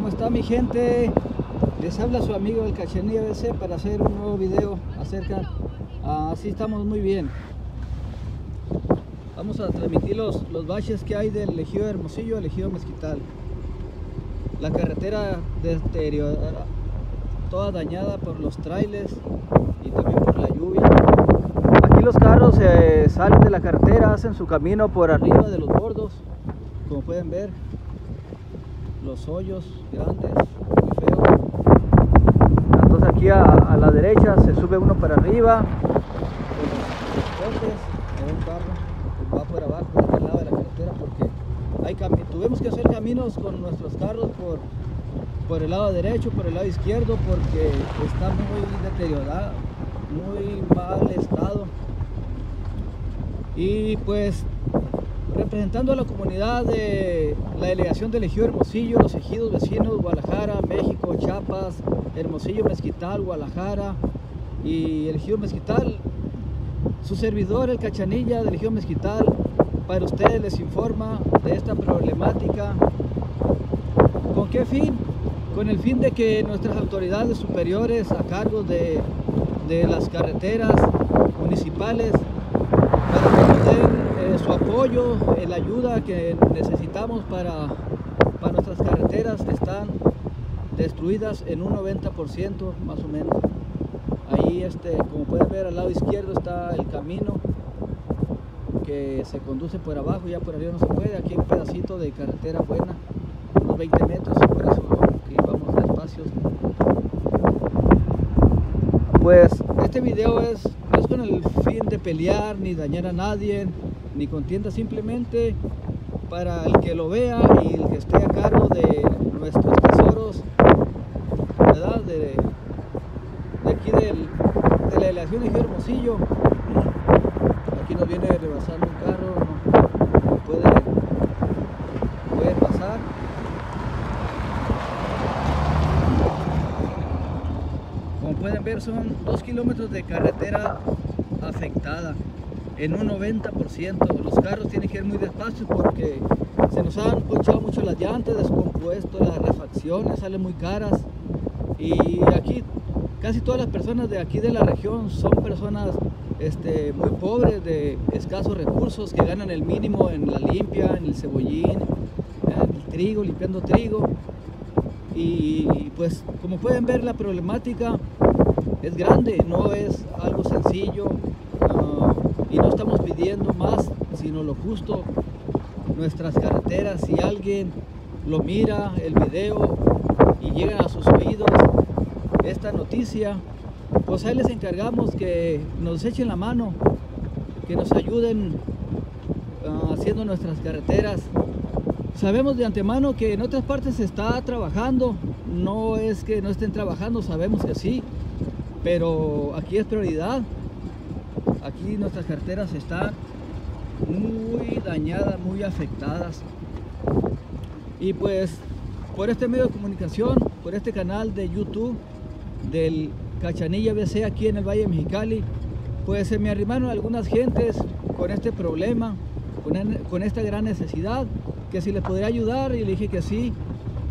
¿Cómo está mi gente? Les habla su amigo el Cachanilla BC para hacer un nuevo video acerca, ah, así estamos muy bien. Vamos a transmitir los, los baches que hay del Ejido Hermosillo al Ejido Mezquital. La carretera deteriorada, toda dañada por los trailers y también por la lluvia. Aquí los carros eh, salen de la carretera, hacen su camino por arriba de los bordos, como pueden ver los hoyos grandes, muy feos. Entonces aquí a, la derecha se sube uno para arriba, un carro que va por abajo, por el lado de la carretera, porque tuvimos que hacer caminos con nuestros carros por, por el lado derecho, por el lado izquierdo, porque está muy deteriorado, muy mal estado. Y pues representando a la comunidad de la delegación del Ejido Hermosillo, los ejidos vecinos, Guadalajara, México, Chiapas, Hermosillo, Mezquital, Guadalajara y el Ejido Mezquital, su servidor, el Cachanilla del Ejido Mezquital, para ustedes les informa de esta problemática. ¿Con qué fin? Con el fin de que nuestras autoridades superiores a cargo de, de las carreteras municipales apoyo, eh, la ayuda que necesitamos para, para nuestras carreteras que están destruidas en un 90% más o menos. Ahí, este, como pueden ver, al lado izquierdo está el camino que se conduce por abajo, ya por arriba no se puede. Aquí un pedacito de carretera buena, unos 20 metros, por eso que vamos despacio. Pues este video es, no es con el fin de pelear ni dañar a nadie, ni contienda, simplemente para el que lo vea y el que esté a cargo de nuestros tesoros, ¿verdad? De, aquí de la delegación de Hermosillo. Aquí nos viene rebasando un carro, no puede, puede pasar. Como pueden ver son dos kilómetros de carretera afectada en un 90%. Los carros tienen que ir muy despacio porque se nos han ponchado mucho las llantas, descompuesto, las refacciones salen muy caras. Y aquí casi todas las personas de aquí de la región son personas este, muy pobres, de escasos recursos, que ganan el mínimo en la limpia, en el cebollín, en el trigo, limpiando trigo. Y pues como pueden ver la problemática es grande, no es algo sencillo estamos pidiendo más sino lo justo. Nuestras carreteras, si alguien lo mira, el video y llega a sus oídos esta noticia, pues ahí les encargamos que nos echen la mano, que nos ayuden ah, haciendo nuestras carreteras Sabemos de antemano que en otras partes se está trabajando, no es que no estén trabajando, sabemos que sí, pero aquí es prioridad. Aquí nuestras carteras están muy dañadas, muy afectadas. Y pues por este medio de comunicación, por este canal de YouTube del Cachanilla BC aquí en el Valle Mexicali, pues se me arrimaron algunas gentes con este problema, con, con esta gran necesidad que si les podría ayudar y le dije que sí,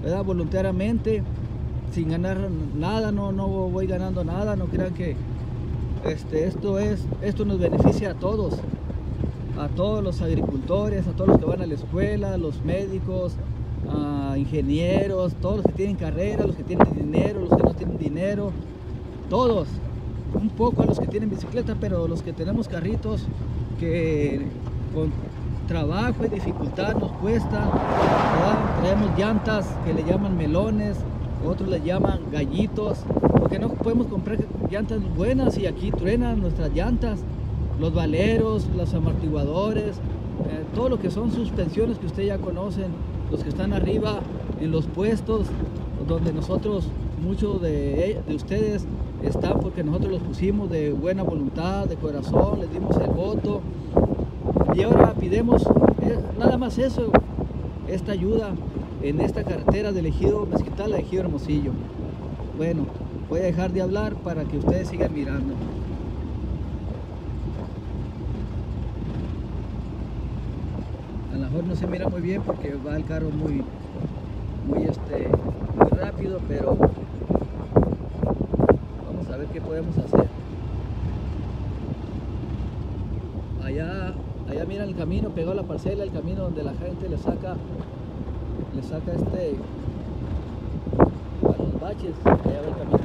¿verdad? voluntariamente, sin ganar nada, no, no voy ganando nada, no crean que este, esto, es, esto nos beneficia a todos, a todos los agricultores, a todos los que van a la escuela, los médicos, ingenieros, todos los que tienen carrera, los que tienen dinero, los que no tienen dinero, todos, un poco a los que tienen bicicleta, pero los que tenemos carritos que con trabajo y dificultad nos cuesta, traemos llantas que le llaman melones, otros le llaman gallitos, porque no podemos comprar llantas buenas y aquí truenan nuestras llantas, los valeros, los amortiguadores, eh, todo lo que son suspensiones que ustedes ya conocen, los que están arriba en los puestos donde nosotros, muchos de, de ustedes están porque nosotros los pusimos de buena voluntad, de corazón, les dimos el voto, y ahora pidemos eh, nada más eso, esta ayuda en esta carretera del ejido Mezquital a ejido Hermosillo. Bueno, voy a dejar de hablar para que ustedes sigan mirando. A lo mejor no se mira muy bien porque va el carro muy, muy, este, muy rápido, pero vamos a ver qué podemos hacer. Allá, allá mira el camino, pegó la parcela, el camino donde la gente le saca, le saca este a los baches, allá va el camino,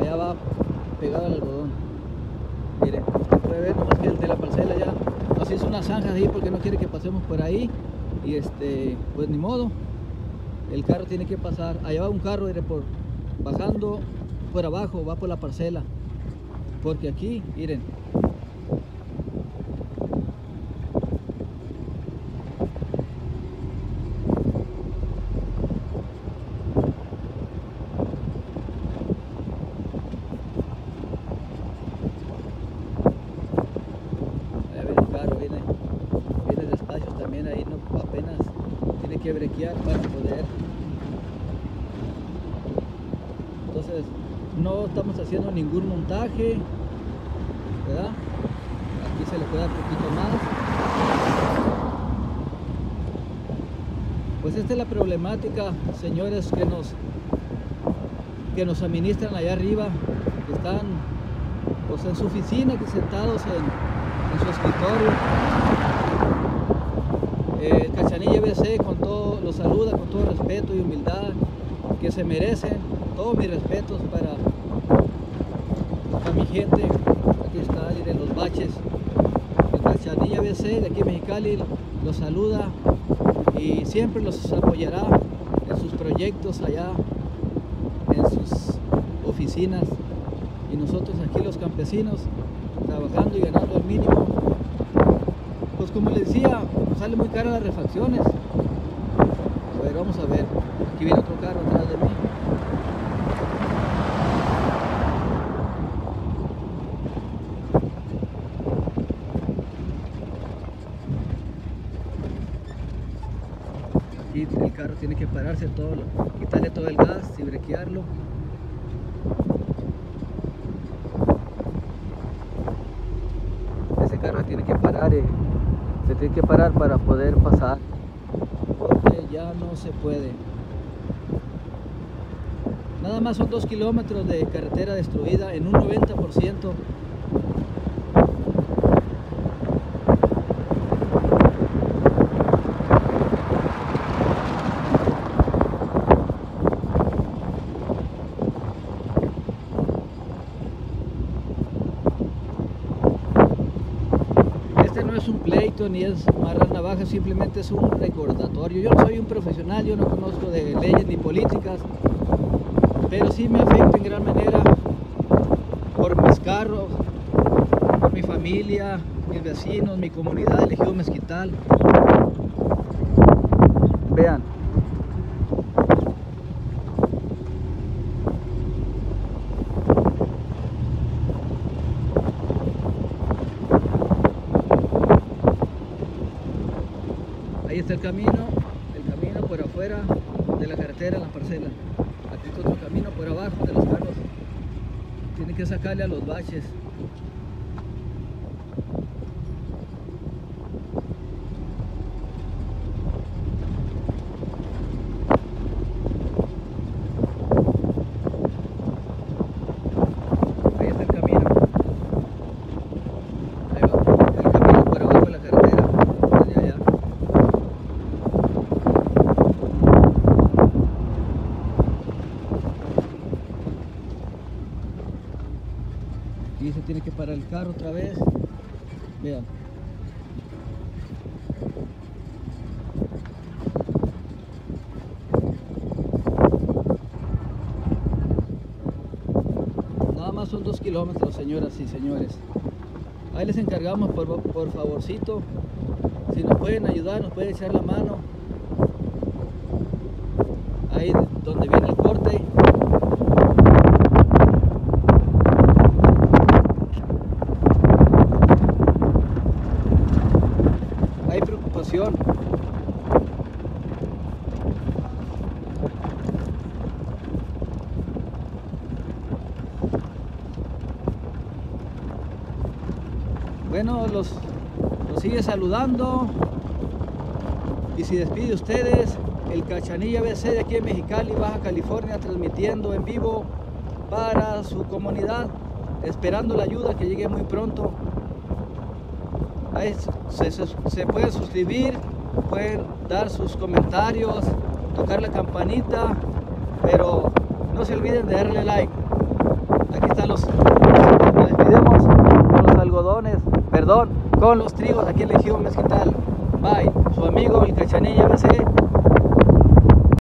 allá va pegado al algodón. Miren, usted puede ver nomás que el de la parcela ya nos hizo una zanja ahí porque no quiere que pasemos por ahí. Y este, pues ni modo, el carro tiene que pasar, allá va un carro mire, por, bajando por abajo, va por la parcela, porque aquí, miren, Allá viene el carro, viene, viene despacio también ahí, no, apenas tiene que brequear para poder. Entonces, no estamos haciendo ningún montaje, ¿verdad? Aquí se le puede dar un poquito más. Pues esta es la problemática, señores, que nos, que nos administran allá arriba, que están pues, en su oficina, que sentados en, en su escritorio. Eh, Cachanilla BC con todo, los saluda con todo respeto y humildad que se merecen. Todos mis respetos para, mi gente. Aquí está, miren los baches. El Cachanilla BC de aquí en Mexicali los saluda y siempre los apoyará en sus proyectos allá, en sus oficinas. Y nosotros aquí los campesinos trabajando y ganando el mínimo. Pues como les decía, muy caro las refacciones. A ver, vamos a ver. Aquí viene otro carro atrás de mí. Aquí el carro tiene que pararse todo, quitarle todo el gas y brequearlo. ese carro tiene que parar eh, se tiene que parar para poder pasar. Porque ya no se puede. Nada más son dos kilómetros de carretera destruida en un 90% Este no es un pleito ni es marrar navaja, simplemente es un recordatorio. Yo no soy un profesional, yo no conozco de leyes ni políticas, pero sí me afecta en gran manera por mis carros, por mi familia, mis vecinos, mi comunidad, el ejido mezquital. Vean. Ahí está el camino, el camino por afuera de la carretera, la parcela. Aquí está otro camino por abajo de los carros. Tiene que sacarle a los baches. Ahí está el camino. Ahí va, el camino por abajo de la carretera, desde allá. Aquí se tiene que parar el carro otra vez. Vean. Nada más son dos kilómetros, señoras y señores. Ahí les encargamos por, por favorcito. Si nos pueden ayudar, nos pueden echar la mano. Ahí donde viene el corte. Hay preocupación. Bueno, los, sigue saludando y si despide ustedes, el Cachanilla BC de aquí en Mexicali, Baja California, transmitiendo en vivo para su comunidad, esperando la ayuda que llegue muy pronto. Ahí se, se, se pueden suscribir, pueden dar sus comentarios, tocar la campanita, pero no se olviden de darle like. Aquí están los, nos despedimos con los algodones, perdón, con los trigos aquí en Legión Mezquital. Bye, su amigo el Cachanilla BC